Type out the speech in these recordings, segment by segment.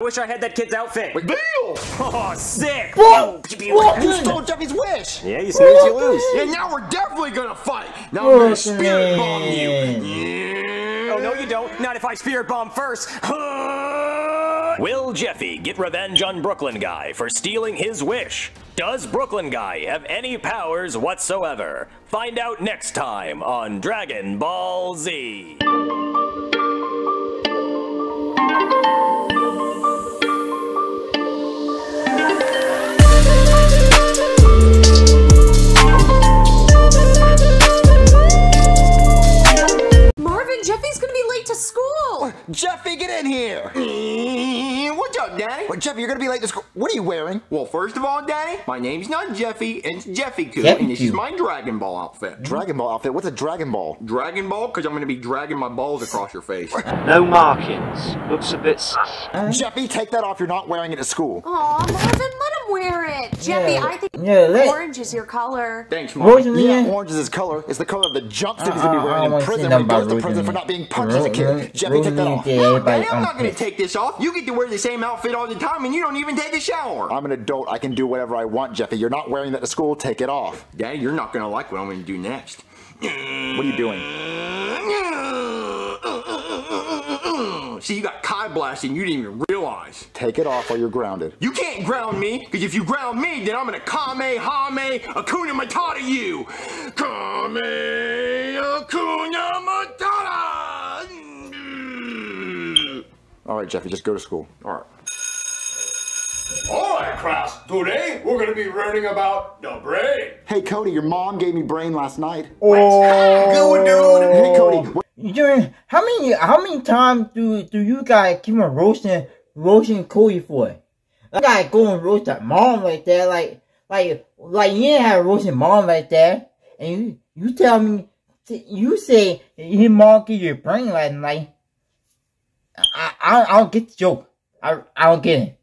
I wish I had that kid's outfit. Deal! Oh, sick! What? Yo, You stole Jeffy's wish! Yeah, you snooze, you lose. Yeah, now we're definitely gonna fight! Now I'm gonna spirit bomb you! Yeah. Oh, no, you don't. Not if I spirit bomb first. Will Jeffy get revenge on Brooklyn Guy for stealing his wish? Does Brooklyn Guy have any powers whatsoever? Find out next time on Dragon Ball Z. Jeffy, get in here! Mm, What's up, Daddy? Well, Jeffy, you're gonna be late to school. What are you wearing? Well, first of all, Daddy, my name's not Jeffy, it's Jeffy Coo, Jeffy and this is my Dragon Ball outfit. Dragon Ball outfit. What's a Dragon Ball? Dragon Ball, because I'm gonna be dragging my balls across your face. No markings. Looks a bit sus. Jeffy, take that off. You're not wearing it to school. Aw, Marvin, let him wear it. Jeffy, Yeah, I think yeah, let- orange is your color. Thanks, Mom. Rosemary. Yeah, orange is his color. It's the color of the jumpsuit he's gonna Uh, be wearing in prison when he goes to prison for not being punched as a Ro- kid. Jeffy, take that off. did No, Daddy, I'm not gonna take this off. You get to wear the same outfit all the time, and you don't even take a shower. I'm an adult. I can do whatever I want, Jeffy. You're not wearing that to school. Take it off. Daddy, you're not gonna like what I'm gonna do next. What are you doing? See, you got Kai Blast and you didn't even realize. Take it off or you're grounded. You can't ground me, because if you ground me, then I'm gonna Kame Hame Akuna Matata you. Kame Akuna Matata. All right, Jeffy, just go to school. All right. All right, class. Today we're going to be learning about the brain. Hey, Cody, your mom gave me brain last night. Oh, Good dude. Hey, Cody. How many? How many times do do you guys keep on roasting roasting Cody for? I gotta go and roast that mom right there, like like like you ain't have roasting mom right there, and you you tell me you say his mom give you a brain last night. I I, I don't get the joke. I I don't get it.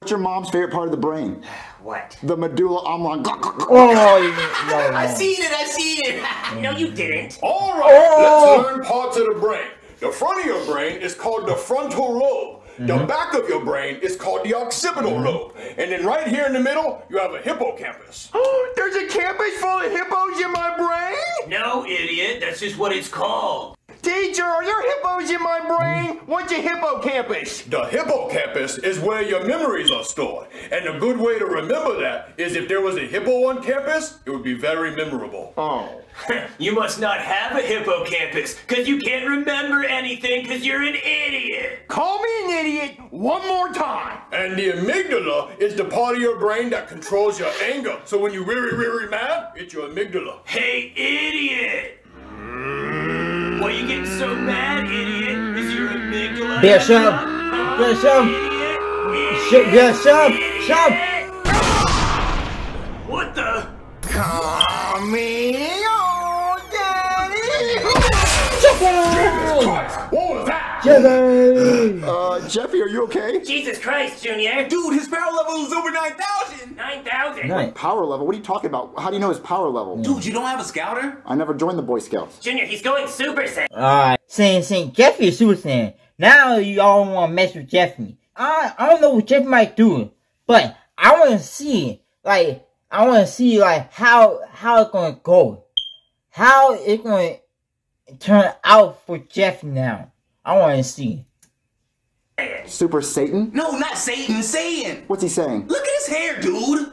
What's your mom's favorite part of the brain? What? The medulla oblongata. Oh, you, no, no. seen it, I've seen it. no, you didn't. All right, Oh. let's learn parts of the brain. The front of your brain is called the frontal lobe. The mm-hmm. back of your brain is called the occipital mm-hmm. lobe. And then right here in the middle, you have a hippocampus. Oh, there's a campus full of hippos in my brain? No, idiot. That's just what it's called. Teacher, are there hippos in my brain? What's a hippocampus? The hippocampus is where your memories are stored. And a good way to remember that is if there was a hippo on campus, it would be very memorable. Oh. you must not have a hippocampus, because you can't remember anything, because you're an idiot. Call me an idiot one more time. And the amygdala is the part of your brain that controls your anger. So when you're really, really mad, it's your amygdala. Hey, idiot! Why you getting so mad, idiot? Is your amygdala? Bear, shut up. Huh? Bear, shut up. Idiot? Yeah, shut up, shut up. What the? Come on, Daddy. What was that? Jeffy! Uh, Jeffy, are you okay? Jesus Christ, Junior! Dude, his power level is over 9,000. 9,000! Nice. Power level? What are you talking about? How do you know his power level? Dude, you don't have a scouter? I never joined the Boy Scouts. Junior, he's going Super Saiyan! Alright, saying, saying Jeffy is Super Saiyan. Now you all want to mess with Jeffy. I, I don't know what Jeffy might do, but I want to see, like, I want to see, like, how, how it's going to go. How it's going to turn out for Jeffy now. I want to see. Super Satan? No, not Satan, Saiyan. What's he saying? Look at his hair, dude.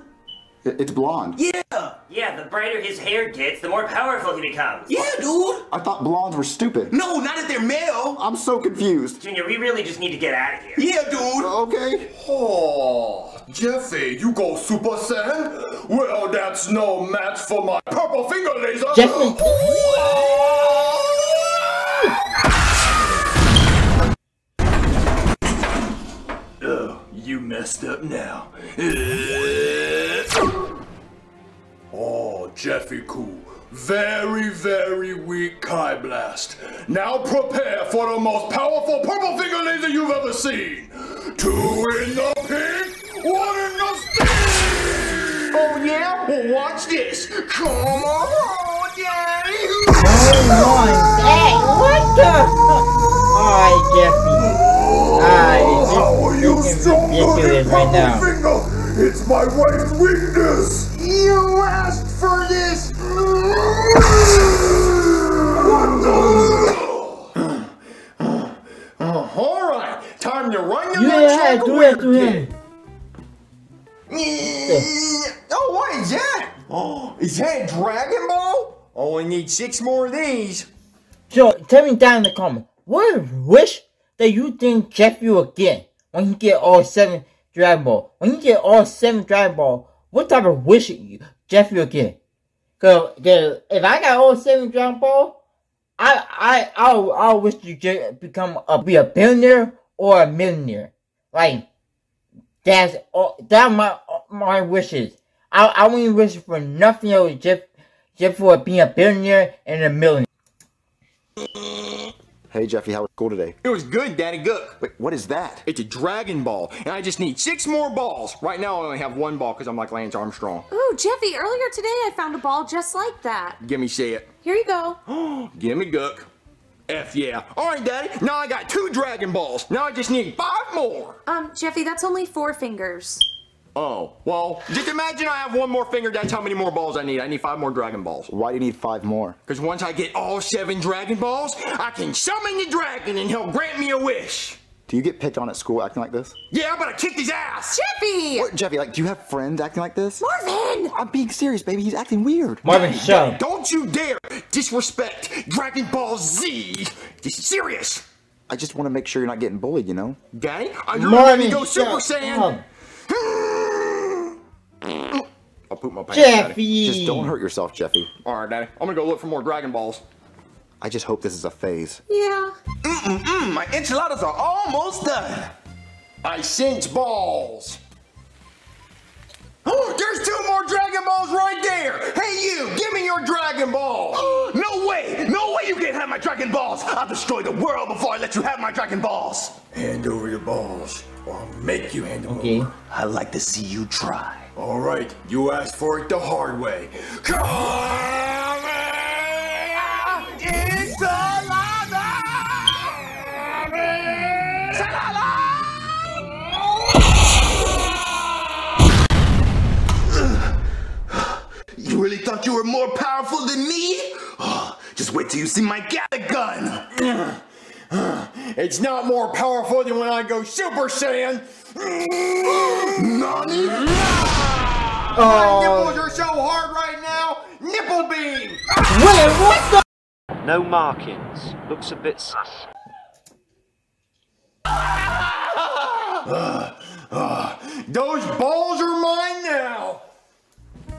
It's blonde. Yeah, Yeah, the brighter his hair gets, the more powerful he becomes. yeah, dude. I thought blondes were stupid. No, not if they're male. I'm so confused. Junior, we really just need to get out of here. Yeah, dude. Uh, okay. Oh, Jeffy, you go Super Saiyan? Well, that's no match for my purple finger laser. Jeffy, you messed up now. Oh, Jeffy Cool. Very, very weak Kai Blast. Now prepare for the most powerful purple finger laser you've ever seen. Two in the pink, one in the steel. Oh, yeah? Well, watch this. Come on, Daddy. oh my, hey, what the? Alright, Jeffy. Ah, it's How are just you looking so good at right now. finger? It's my wife's weakness. You asked for this. What the? All right, time to run your You mouth didn't have like do that to weird him. Eh, Oh, what is that? Oh, is that Dragon Ball? Only need six more of these. So tell me down in the comment, what wish that you think Jeffy will get when he get all seven Dragon Ball? When he get all seven Dragon Ball, what type of wish you- Jeffy will get? Cause, 'cause if I got all seven Dragon Ball, I I I'll I'll wish to ju- become a be a billionaire or a millionaire. Like that's all that my my wishes. I I wouldn't wish for nothing else just just for being a billionaire and a millionaire. Hey, Jeffy, how was school today? It was good, Daddy Gook. Wait, what is that? It's a Dragon Ball, and I just need six more balls. Right now, I only have one ball because I'm like Lance Armstrong. Ooh, Jeffy, earlier today I found a ball just like that. Give me see it. Here you go. Give me Gook. F yeah. All right, Daddy. Now I got two Dragon Balls. Now I just need five more. Um, Jeffy, that's only four fingers. Oh, well, just imagine I have one more finger. That's how many more balls I need. I need five more Dragon Balls. Why do you need five more? Because once I get all seven Dragon Balls, I can summon the dragon and he'll grant me a wish. Do you get picked on at school acting like this? Yeah, but I kicked his ass. Jeffy! What, Jeffy, like, do you have friends acting like this? Marvin! I'm being serious, baby. He's acting weird. Marvin, shut up. Don't you dare disrespect Dragon Ball Z. This is serious. I just want to make sure you're not getting bullied, you know? Daddy, are you ready Marvin, to go Super Saiyan? up. I'll poop my pants, Daddy. Jeffy! Just don't hurt yourself, Jeffy. All right, Daddy. I'm gonna go look for more Dragon Balls. I just hope this is a phase. Yeah. Mm, my enchiladas are almost done. I sense balls. Oh, there's two more Dragon Balls right there. Hey, you, give me your Dragon Ball. no way! No way you can't have my Dragon Balls! I'll destroy the world before I let you have my Dragon Balls! Hand over your balls, or I'll make you hand them Okay. over. I'd like to see you try. All right, you asked for it the hard way. You really thought you were more powerful than me? Ah, just wait till you see my Gatling gun! It's not more powerful than when I go Super Saiyan. Nani? My nipples are so hard right now. Nipple beam. Wait, what the? No markings. Looks a bit sus. Those balls are mine now.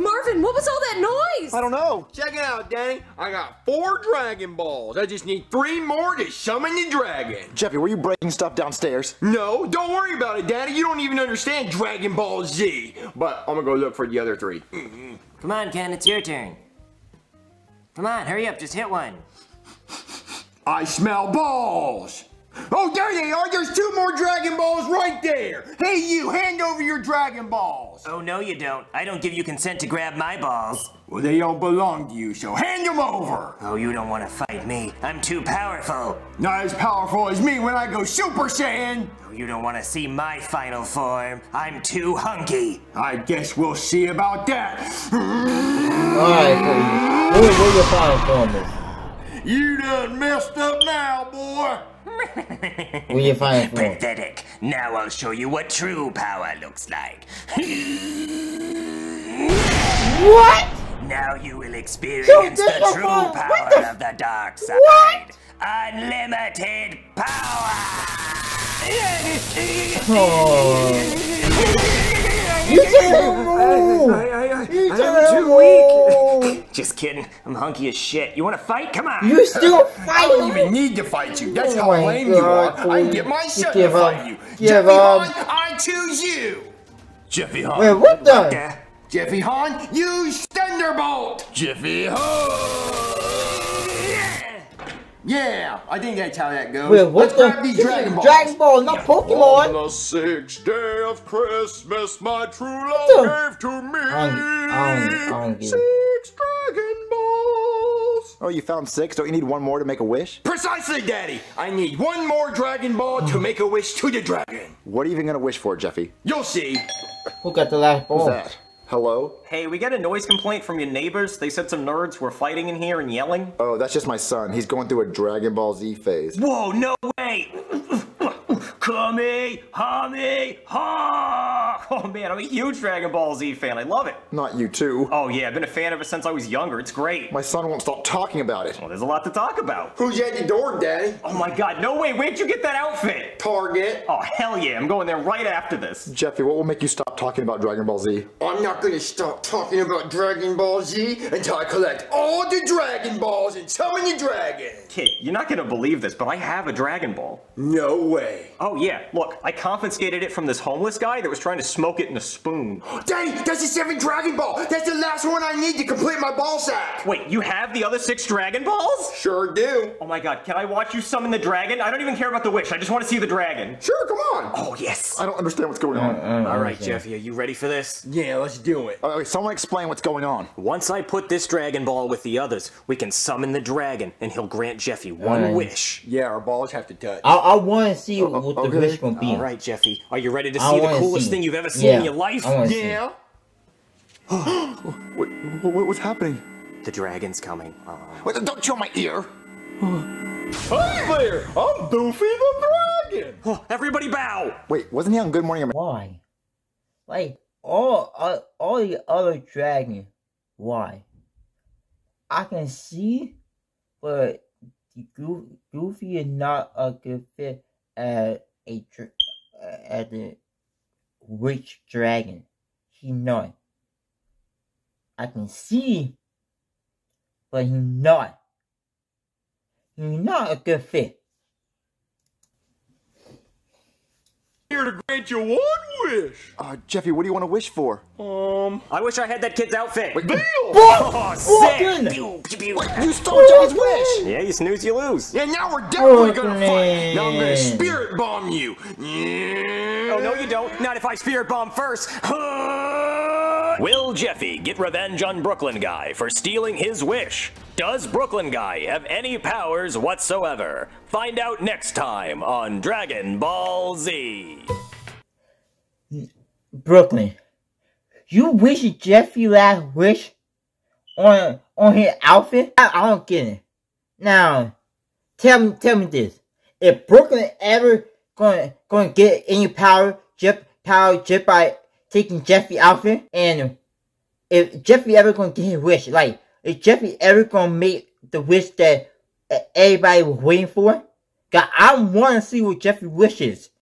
Marvin, what was all that noise? I don't know. Check it out, Danny. I got four Dragon Balls. I just need three more to summon the dragon. Jeffy, were you breaking stuff downstairs? No, don't worry about it, Daddy. You don't even understand Dragon Ball Z. But I'm gonna go look for the other three. Come on, Ken, it's your turn. Come on, hurry up, just hit one. I smell balls. Oh, there they are. There's two more Dragon Balls right there. Hey, you, hand over your Dragon Balls. Oh, no, you don't. I don't give you consent to grab my balls. Well, they don't belong to you, so hand them over. Oh, you don't want to fight me. I'm too powerful. Not as powerful as me when I go Super Saiyan. Oh, you don't want to see my final form. I'm too hunky. I guess we'll see about that. Alright, so what, what your final form is? You done messed up now, boy. What your final form? Pathetic. Now I'll show you what true power looks like. What? Now you will experience So the true what- power the- of the dark side. What? Unlimited power! Oh. You said move! You said too move! Just kidding. I'm hunky as shit. You want to fight? Come on. You still fight? I don't even need to fight you. That's Oh how my lame you are. God, I can get my Just son to up. fight you. Give Jeffy up. Hahn, I choose you. Jeffy Hahn. Wait, what the? Yeah. Jeffy Hahn, use Thunderbolt. Jeffy Hahn. Yeah, yeah, I think that's how that goes. Wait, what Let's the? grab these This Dragon Balls. Dragon Ball, not On Pokemon! the sixth day of Christmas, my true love gave to me I don't, I don't, I don't Oh, you found six? Don't you need one more to make a wish? Precisely, Daddy. I need one more Dragon Ball to hmm. make a wish to the dragon. What are you even gonna wish for, Jeffy? You'll see. Who got the last ball? Who's that? Hello? Hey, we got a noise complaint from your neighbors. They said some nerds were fighting in here and yelling. Oh, that's just my son. He's going through a Dragon Ball Z phase. Whoa, no way! Kamehameha! Oh man, I'm a huge Dragon Ball Z fan. I love it. Not you too. Oh yeah, I've been a fan ever since I was younger. It's great. My son won't stop talking about it. Well, there's a lot to talk about. Who's at the door, Daddy? Oh my god, no way, where'd you get that outfit? Target. Oh hell yeah, I'm going there right after this. Jeffy, what will make you stop talking about Dragon Ball Z? I'm not gonna stop talking about Dragon Ball Z until I collect all the Dragon Balls and summon the dragon. Kid, you're not gonna believe this, but I have a Dragon Ball. No way. Oh yeah, look, I confiscated it from this homeless guy that was trying to smoke it in a spoon. Daddy, that's the seventh Dragon Ball. That's the last one I need to complete my ball sack. Wait, you have the other six Dragon Balls? Sure do. Oh my god, can I watch you summon the dragon? I don't even care about the wish, I just want to see the dragon. Sure, come on. Oh yes. I don't understand what's going on. Alright, Jeffy, are you ready for this? Yeah, let's do it. Uh, wait, someone explain what's going on. Once I put this Dragon Ball with the others, we can summon the dragon, and he'll grant Jeffy one Alright. wish. Yeah, our balls have to touch. I, I want to see what the okay. wish gonna be. Alright, Jeffy, are you ready to see the coolest see. thing you've ever seen Yeah, in your life? I wanna. Yeah. What, what, what's happening? The dragon's coming. Uh, Wait, don't chew my ear. Hi there. I'm Doofy the Dragon. oh, everybody bow! Wait, wasn't he on Good Morning America? Why? Like all uh, all the other dragon. Why? I can see, but the Goo- Goofy is not a good fit as a dr- uh, as a rich dragon. He not. I can see, but he not. He not a good fit. Here to grant you one wish. Uh, Jeffy, what do you want to wish for? Um, I wish I had that kid's outfit. Bill. Oh, sick! Brooklyn! Pew, pew, pew. You stole Jeffy's wish! Yeah, you snooze, you lose. Yeah, now we're definitely gonna Brooklyn. fight. Now I'm gonna spirit bomb you. Oh, no, you don't. Not if I spirit bomb first. Will Jeffy get revenge on Brooklyn Guy for stealing his wish? Does Brooklyn Guy have any powers whatsoever? Find out next time on Dragon Ball Z. Brooklyn. You wish Jeffy last wish on on his outfit? I, I don't get it. Now, tell me tell me this. If Brooklyn ever gonna gonna get any power Jeff power just by taking Jeffy outfit and if Jeffy ever gonna get his wish, like if Jeffy ever gonna make the wish that everybody was waiting for, God, I wanna see what Jeffy wishes.